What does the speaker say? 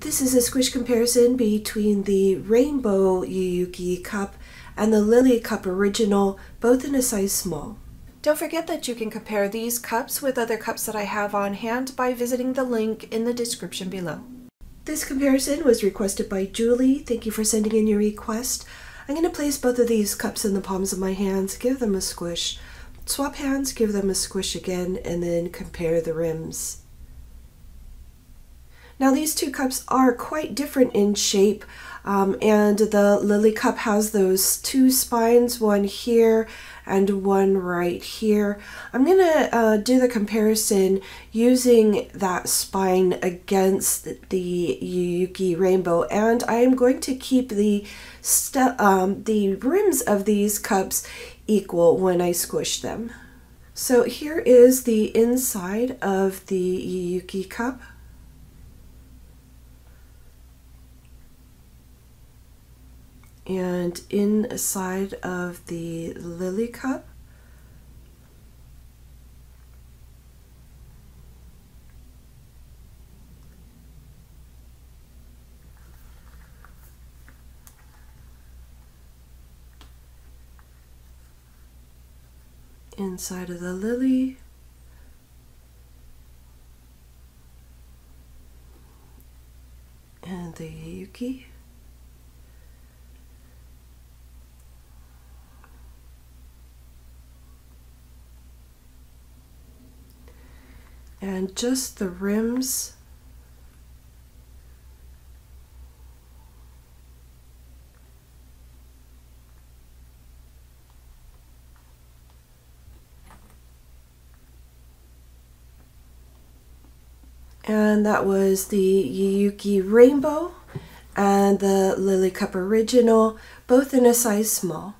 This is a squish comparison between the Rainbow Yuuki cup and the Lily Cup Original, both in a size small. Don't forget that you can compare these cups with other cups that I have on hand by visiting the link in the description below. This comparison was requested by Julie. Thank you for sending in your request. I'm going to place both of these cups in the palms of my hands, give them a squish, swap hands, give them a squish again, and then compare the rims. Now these two cups are quite different in shape um, and the Lily cup has those two spines, one here and one right here. I'm going to uh, do the comparison using that spine against the Yuuki Rainbow and I am going to keep the, um, the rims of these cups equal when I squish them. So here is the inside of the Yuuki cup. And inside of the lily cup inside of the lily and the yuuki and just the rims and that was the Yuuki Rainbow and the Lily Cup Original, both in a size small.